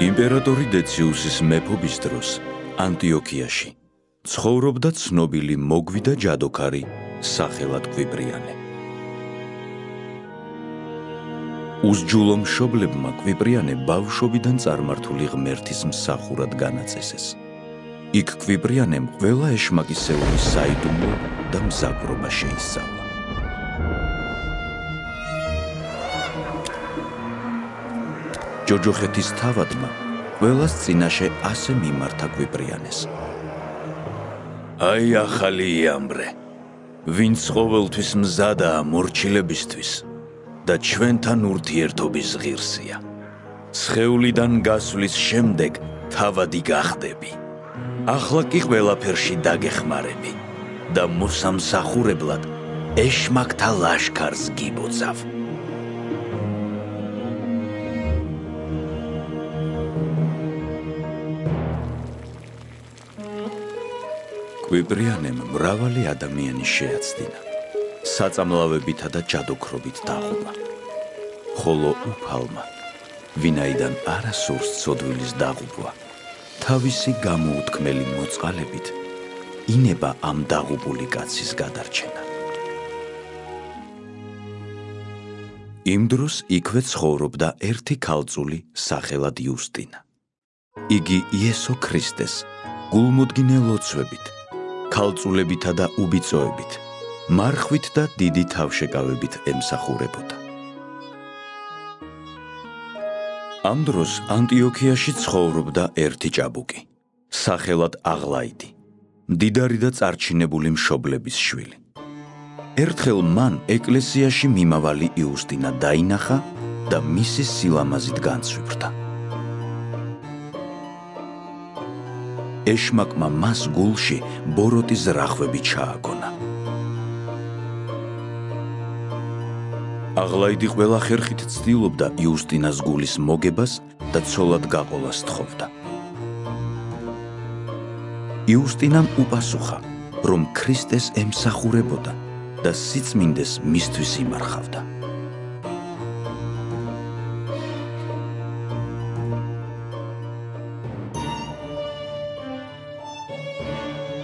იმპერატორი დეციუსის მეფობის დროს ანტიოქიაში ცხოვრობდა ცნობილი მოგვიდა ჯადოქარი სახელად კვიპრიანე. უსჯულო მშობლებმა კვიპრიანე ბავშვობიდან წარმართული ღმერთის მსახურად განაწესეს. იქ კვიპრიანემ ყველა ეშმაკისეული საიდუმლო და მზაკრობა შეისწავლა. ჯოჯოხეთის თავადმა ყველას წინაშე ასე მიმართა კვიპრიანეს. აი ახალი იამბრე. ვინც ყოველთვის მზადაა მორჩილებისთვის და ჩვენთან ურთიერთობის ღირსია. სხეულიდან გასვლის შემდეგ თავადი გახდები. ახლა კი ყველაფერში დაგეხმარები და მოსამსახურებლად ეშმაკთა ლაშქარს გიბოცავ. კვიპრიანემ მრავალი ადამიანი შეაცდინა. საწამლავებითა და ჯადოქრობით დაღუპა. ხოლო უფალმა, ვინაიდან არასურს ცოდვილის დაღუპვა, თავისი გამოუთქმელი მოწყალებით ინება ამ დაღუპული კაცის გადარჩენა. იმ დროს იქვე ცხოვრობდა ერთი ქალწული სახელად იუსტინა. იგი იესო ქრისტეს გულმოდგინე ლოცვებით ქალწულებითა და უბიწოებით, მარხვით და დიდი თავშეკავებით ემსახურებოდა. ამ დროს ანტიოქიაში ცხოვრობდა ერთი ჭაბუკი, სახელად აღლაიდი, მდიდარი და წარჩინებული მშობლების შვილი. ერთხელ მან ეკლესიაში მიმავალი იუსტინა დაინახა და მისი სილამაზით განცვიფრდა. ეშმაკმა მას გულში ბოროტის რახვები ჩააგონა. აღლაიდი ყველა ხერხით ცდილობდა იუსტინას გულის მოგებას და ცოლად გაყოლას თხოვდა. იუსტინამ უპასუხა, რომ ქრისტეს ემსახურებოდა და სიწმინდეს მისთვის იმარხავდა.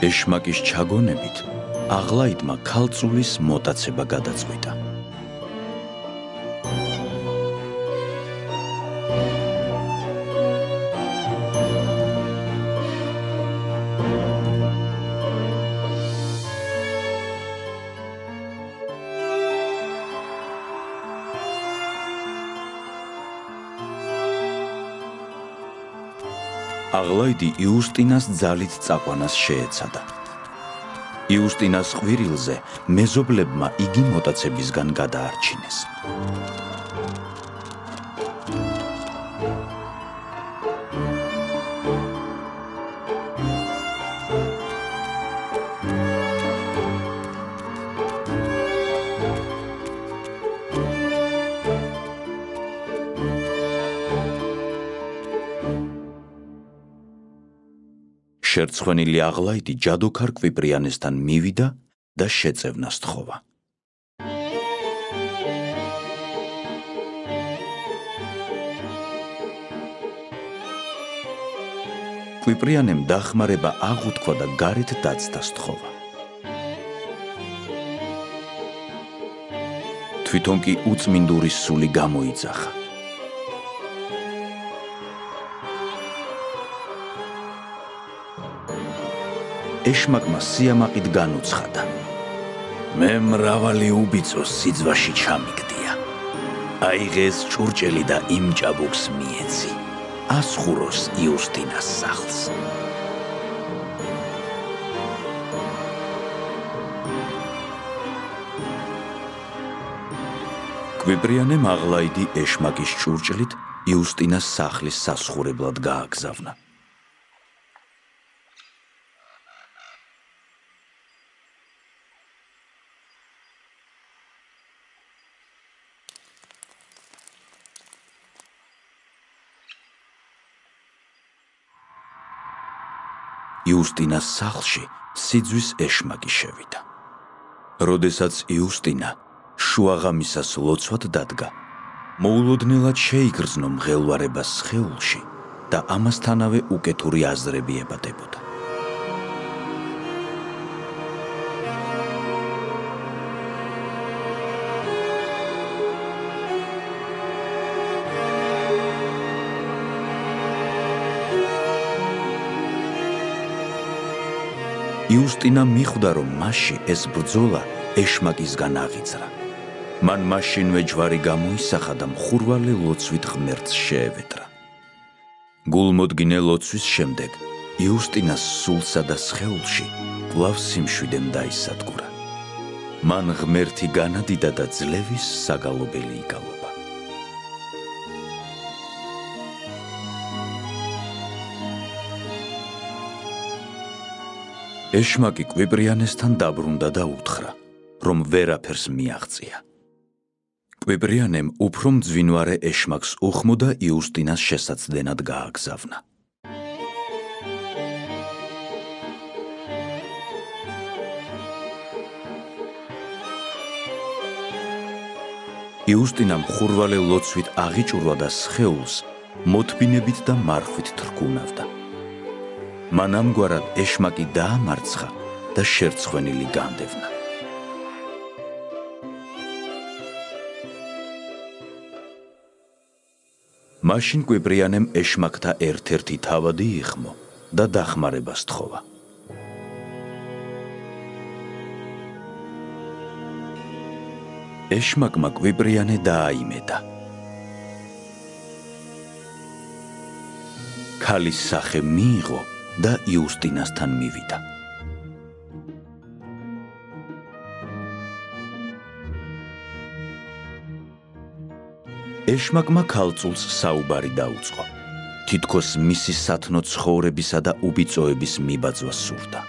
ეშმაკის ჩაგონებით აღლაიდმა ქალწულის მოტაცება გადაწყვიტა. აღლაიდი იუსტინას ძალით წაყვანას შეეცადა. იუსტინას ყვირილზე მეზობლებმა იგი მოტაცებისგან გადაარჩინეს. შერცხვენილი აღლაიდი ჯადოქარ კვიპრიანესთან მივიდა და შეწევნას თხოვა. კვიპრიანემ დახმარება აღუთქვა და გარეთ დაცდას თხოვა. თვითონ კი უწმინდურის სული გამოიძახა. ეშმაკმა სიამაყით განუცხადა. მე მრავალი უბიწო სიძვაში ჩამიგდია. აიღეს ჭურჭელი და იმ ჭაბუკს მიეცი. ასხუროს იუსტინას სახლს. კვიპრიანე მაღლაიდი ეშმაკის ჭურჭლით იუსტინას სახლის სასხურებლად გააგზავნა. იუსტინას სახლში სიძვის ეშმაკი შევიდა. როდესაც იუსტინა შუაღამისას ლოცვად დადგა, მოულოდნელად შეიგრძნო მღელვარება სხეულში და ამასთანავე უკეთური აზრები ებადებოდა. იუსტინა მიხვდა რომ მასში ეს ბრძოლა ეშმაკისგან აღიძრა. მან მაშინვე ჯვარი გამოისახა და მხურვალე ლოცვით ღმერთს შეევედრა. გულმოდგინე ლოცვის შემდეგ იუსტინას სულსა და სხეულში კვლავ სიმშვიდემ დაისადგურა. მან ღმერთი განადიდა და ძლევის საგალობელი იკავა. ეშმაკი კვიპრიანესთან დაბრუნდა და უთხრა, რომ ვერაფერს მიაღწია. კვიპრიანემ უფრო მძვინვარე ეშმაკს უხმო და იუსტინას შესაძდენად გააგზავნა. იუსტინამ ხურვალე ლოცვით აღიჭურვა და სხეულს მოთბინებით და მარხვით თრგუნავდა. მან ამგვარად ეშმაკი დაამარცხა და შერცხვენილი განდევნა. მაშინ კვიბრიანემ ეშმაკთა ერთ-ერთი თავადი იხმო და დახმარებას თხოვა. ეშმაკმა კვიბრიანე დააიმედა. ქალის სახე მიიღო და იუსტინასთან მივიდა. ეშმაკმა ქალწულს საუბარი დაუწყო. თითქოს მისი სათნო ცხოვრებისა და უბიწოების მიბაძვა სურდა.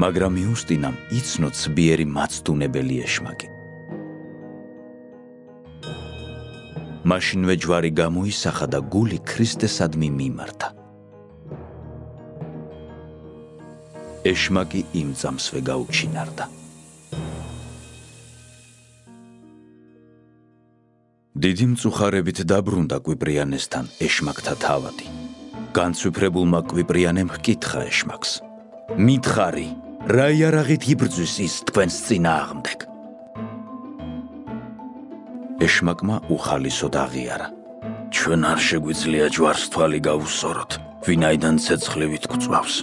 მაგრამ იუსტინამ იცნო ცბიერი მაცდუნებელი ეშმაკი. მაშინვე ჯვარი გამოისახა და გული ქრისტესადმი მიმართა. ეშმაკი იმ წამსვე გაუჩინარდა. დიდი მწუხარებით დაბრუნდა კვიპრიანესთან ეშმაკთა თავადი. განცვიფრებულმა კვიპრიანემ ჰკითხა ეშმაკს: "მითხარი, რა იარაღით იბრძვის ის თქვენს წინააღმდეგ?" ეშმაკმა უხალისოდ აღიარა: "ჩვენ არ შეგვიძლია ჯვარს თვალი გავუსწოროთ, ვინაიდან ცეცხლივით გვწვავს."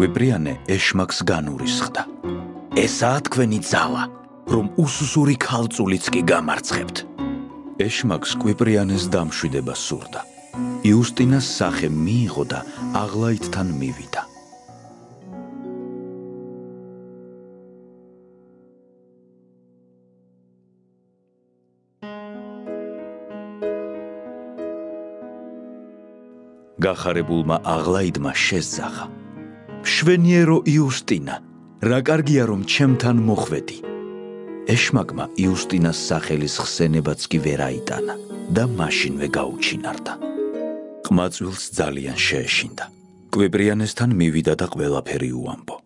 კვიბრიანე ეშმაკს განურისხდა. ესაა თქვენი ძალა, რომ უსუსური ქალწულიც კი გამარცხებთ. ეშმაკს კვიბრიანეს დამშვიდება სურდა. იუსტინას სახე მიიღო და აღლაითთან მივიდა. გახარებულმა აღლაიდმა შესძახა. შვენიერო იუსტინა, რა კარგია რომ ჩემთან მოხვედი. ეშმაკმა იუსტინას სახელის ხსენებაც კი ვერ აიტანა და მაშინვე გაუჩინარდა. ყმაწვილს ძალიან შეეშინდა. კვიბრიანესთან მივიდა და ყველაფერი უამბო.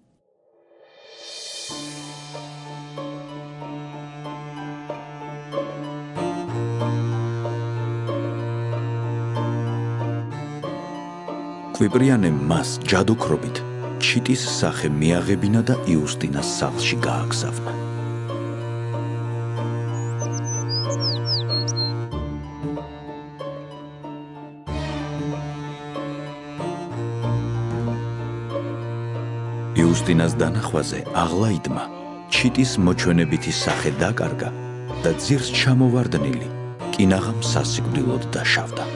კვიბრიანემ მას ჯადოქრობით ჩიტის სახე მიაღებინა და იუსტინას სახლში გააგზავნა. იუსტინას დანახვაზე აღლაიდმა ჩიტის მოჩვენებითი სახე დაკარგა და ძირს ჩამოვარდნილი კინაღამ სასიკვდილოდ დაშავდა.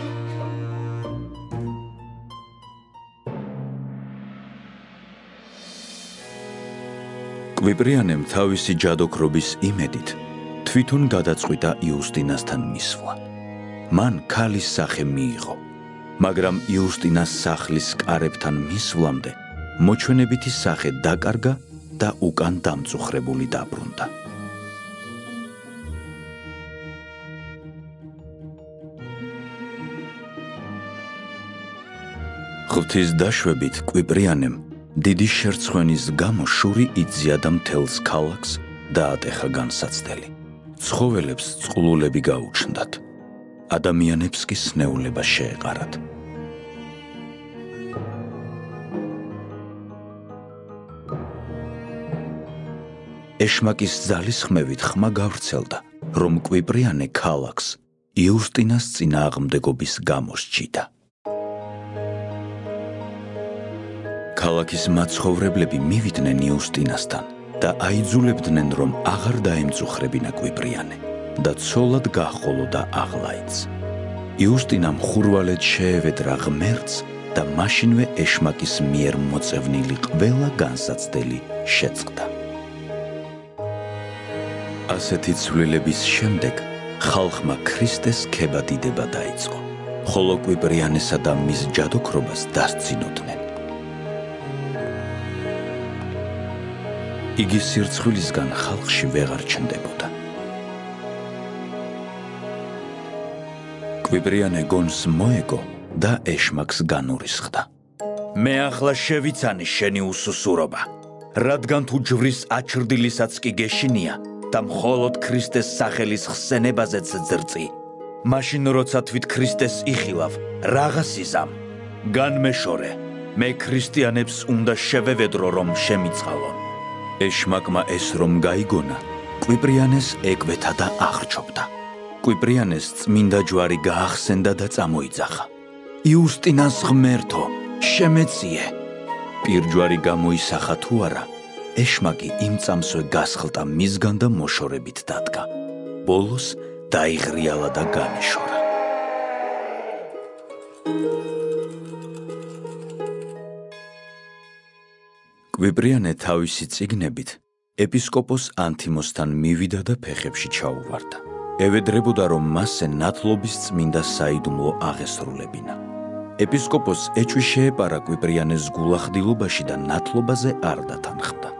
კვიბრიანემ თავისი ჯადოქრობის იმედით თვითონ გადაწყვიტა იუსტინასთან მისვლა. მან ქალის სახე მიიღო, მაგრამ იუსტინას სახლის კარებთან მისვლამდე მოჩვენებითი სახე დაკარგა და უკან დამწუხრებული დაბრუნდა. ღვთის დაშვებით კვიბრიანემ დიდი შერცხვენის გამო შური იძია და მთელს ქალაქს დაატეხა განსაცდელი. ცხოველებს წყლულები გაუჩნდათ. ადამიანებს კი სნეულება შეეყარათ. ეშმაკის ძალის ხმევით ხმა გავრცელდა, რომ კვიპრიანე ქალაქს იუსტინას წინააღმდეგობის გამოსჭიდა. ქალაქის მაცხოვრებლები მივიდნენ იუსტინასთან და აიძულებდნენ, რომ აღარ დაემწუხრებინა კვიპრიანე და ცოლად გაახოლოდა აღლაიც. იუსტინამ ხურვალეთ შეევედრა ღმერთს და მაშინვე ეშმაკის მიერ მოწევნილი ყველა განსაცდელი შეწყდა. ასეთი ცვლილების შემდეგ ხალხმა ქრისტეს ქებადიდება დაიწყო, ხოლო კვიპრიანესა და მის ჯადოქრობას დასცინოდნენ. იგი სირცხვილისგან ხალხში ვეღარ ჩნდებოდა. კვიპრიანე გონს მოეგო და ეშმაკს განურისხდა. მე ახლა შევიცანი შენი უსუსურობა, რადგან თუ ჯვრის აჩრდილისაც კი გეშინია და მხოლოდ ქრისტეს სახელის ხსენებაზეც ძრწი. მაშინ როცა თვით ქრისტეს იხილავ, რაღაც იზამ. განმეშორე, მე ქრისტიანებს უნდა შევევედრო რომ შემიწყალონ. ეშმაკმა ეს რომ გაიგონა, კვიპრიანეს ეკვეთა და აღრჩობდა. კვიპრიანეს წმინდა ჯვარი გაახსენდა და წამოიძახა. იუსტინას ღმერთო, შემეციე. პირჯვარი გამოისახა თუ არა? ეშმაკი იმ წამსვე გასხლტა მისგან და მოშორებით დადგა. ბოლოს დაიღრიალა და განეშორა. კვიპრიანე თავისი ციგნებით ეპისკოპოს ანთიმოსთან მივიდა და ფეხებში ჩაუვარდა. ევედრებოდა რომ მასზე ნათლობის წმინდა საიდუმლო აღესრულებინა. ეპისკოპოს ეჭვი შეეპარა კვიპრიანეს გულახდილობაში და ნათლობაზე არ დათანხმდა.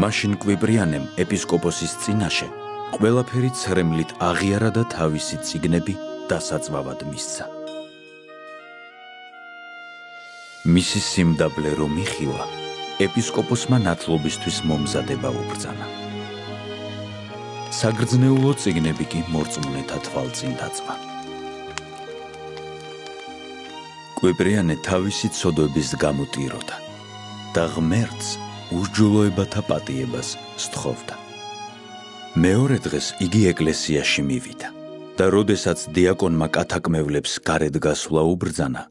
მაშინ კვიპრიანემ ეპისკოპოსის წინაშე ყველაფერი ცრემლით აღიარა და თავისი ციგნები დასაწვავად მისცა. მისი სიმდაბლე რომ იხილა, ეპისკოპოსმა ნათლობისთვის მომზადება უბრძანა. საგრძნეულო ციგნები კი მორწმუნეთა თვალწინ დაწვა. კვიპრიანე თავისი ცოდვების გამოტიროდა და ღმერთს უსჯულოებათა პატიებას სთხოვდა. მეორე დღეს იგი ეკლესიაში მივიდა. და როდესაც დიაკონმა კათაკმევლებს გარეთ გასვლა უბრძანა,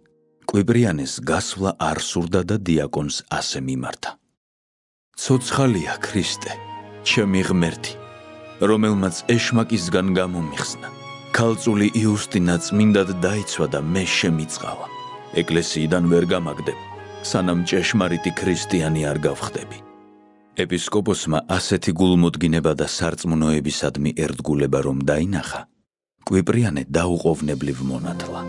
კვიბრიანეს გასვლა არ სურდა და დიაკონს ასე მიმართა. ცოცხალია ქრისტე, ჩემი ღმერთი, რომელმაც ეშმაკისგან გამომიხსნა. ქალწული იუსტინა წმინდად დაიცვა და მე შემიწყალა. ეკლესიიდან ვერ გამაგდებ, სანამ ჭეშმარიტი ქრისტიანი არ გავხდები. ეპისკოპოსმა ასეთი გულმოდგინება და სარწმუნოებისადმი ერთგულება რომ დაინახა, კვიპრიანე დაუყოვნებლივ მონათლა.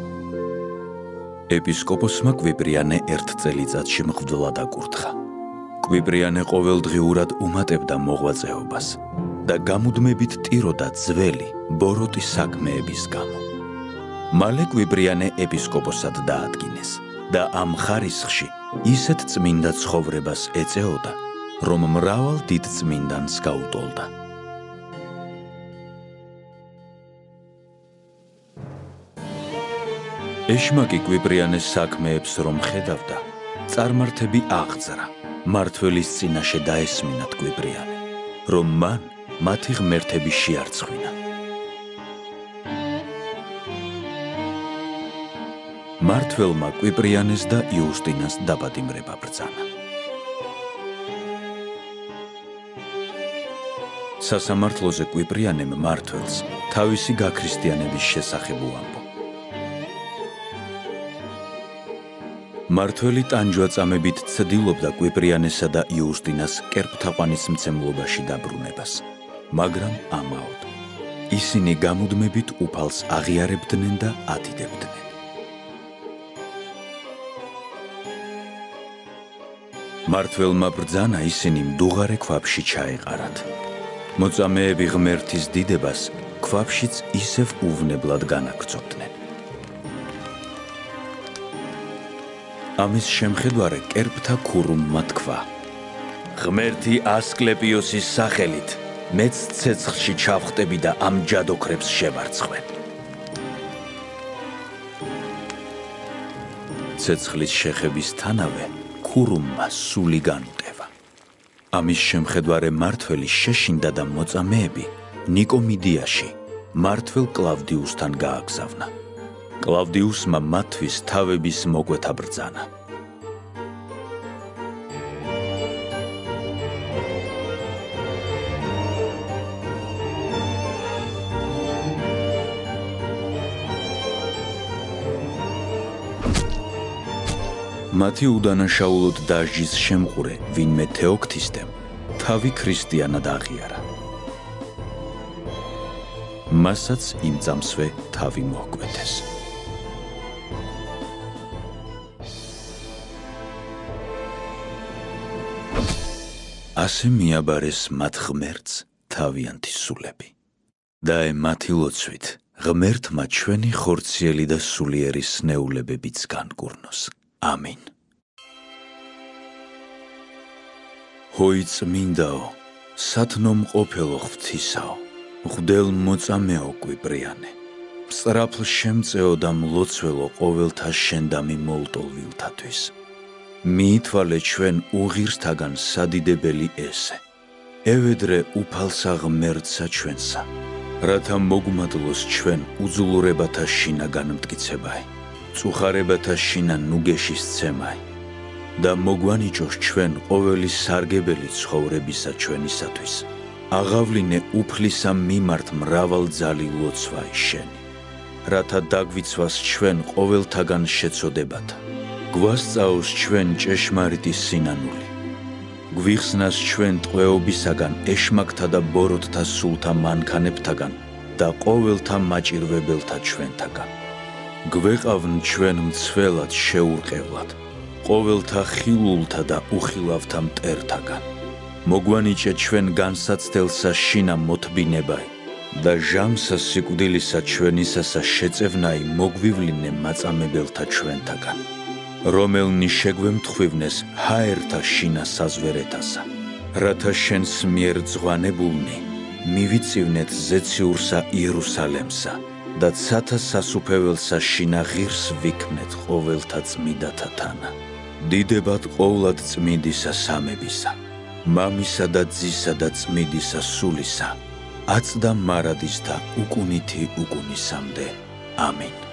ეპისკოპოსმა კვიპრიანე ერთ წელიწადში მღვდლად აკურთხა. კვიპრიანე ყოველდღიურად უმატებდა მოღვაწეობას და გამუდმებით ტიროდა ძველი ბოროტის საქმეების გამო. მალე კვიპრიანე ეპისკოპოსად დაადგინეს და ამ ხარისხში ისეთ წმინდა ცხოვრებას ეწეოდა, რომ მრავალ დიდ წმინდანს გაუტოლდა. ეშმაკი კვიპრიანეს საქმეებს რომ ხედავდა, წარმართები აღძრა. მართველის წინაშე დაესმინათ კვიპრიანე, რომ მან მათი ღმერთები შეარცხინა. მართველმა კვიპრიანეს და იუსტინას დაბადიმრება ბრძანა. სასამართლოზე კვიპრიანემ მართველს თავისი გაქრისტიანების შესახებ უამბო. მართველი ტანჯვაწამებით ცდილობდა კვიპრიანესა და იუსტინას კერპთაყვანის მცემლობაში დაბრუნებას, მაგრამ ამაოდ. ისინი გამუდმებით უფალს აღიარებდნენ და ათიდებდნენ. მართველმა ბრძანა ისინი მდუღარე ქვაფში ჩაეყარათ. მოწამეები ღმერთის დიდებას ქვაფშიც ისევ უვნებლად განაგწობდნენ. ამის შემხედვარე კერპთა ქურუმმა თქვა: ღმერთი ასკლეპიოსის სახელით მეც ცეცხლში ჩავხტები და ამ ჯადოქრებს შევარცხვენ. ცეცხლის შეხებისთანავე ქურუმმა სული განუტევა. ამის შემხედვარე მართველი შეშინდა და მოწამეები ნიკომიდიაში მართველ კლავდიუსთან გააგზავნა. კლავდიუსმა მათთვის თავების მოკვეთა ბრძანა. მათი უდანაშაულოდ დაჟის შემყურე ვინმე თეოქთისტემ თავი ქრისტიანად აღიარა მასაც იმ წამსვე თავი მოჰკვეთეს ასე მიაბარეს მათ ღმერთს თავიანთი სულები. და ე მათი ლოცვით ღმერთმა ჩვენი ხორციელი და სულიერი სნეულებებიც განკურნოს. ამინ. ჰოი წმინდაო სათნომ ყოფილო ღვთისაო ღვდელ მოწამეო კვიპრიანე. სწრაფლ შემწეო და მლოცველო ყოველთა შენდამი მოლტოლვილთათვის მიითვალე ჩვენ უღირსთაგან სადიდებელი ესე. ევედრე უფალსა ღმერთსა ჩვენსა. რათა მოგმადლოს ჩვენ უძულურებათა შინა განმტკიცებაი. წუხარებათა შინა ნუგეშის ცემაი. და მოგვანიჭოს ჩვენ ყოველი სარგებელი ცხოვრებისა ჩვენისათვის. აღავლინე უფლისა მიმართ მრავალ ძალი ლოცვაი შენი. რათა დაგვიცვას ჩვენ ყოველთაგან შეწოდებათ გვასწაოს ჩვენ ჭეშმარიტი სინანული. გვიხსნას ჩვენ ტყვეობისაგან ეშმაკთა და ბოროტთა სულთა მანქანებთაგან და ყოველთა მაჭირვებელთა ჩვენთაგან. გვეყავნ ჩვენ მცველად შეურყევლად ყოველთა ხილულთა და უხილავთა მტერთაგან. მოგვანიჭე ჩვენ განსაცდელსა შინა მოთბინებაი და ჟამსა სიკვდილისა ჩვენისასა შეწევნაი მოგვივლინე მაწამებელთა ჩვენთაგან რომელნი შეგვემთხვივნეს ჰაერთა შინა საზვერეთასა რათა შენს მიერ ძღვანებულნი მივიწივნეთ ზეციურსა იერუსალემსა და ცათა სასუფეველსა შინა ღირს ვიქმნეთ ყოველთა წმიდათა თანა. დიდებად ყოვლად წმიდისა სამებისა, მამისა და ძისა და წმიდისა სულისა, აწდა მარადის და უკუნითი უკუნისამდე. ამინ.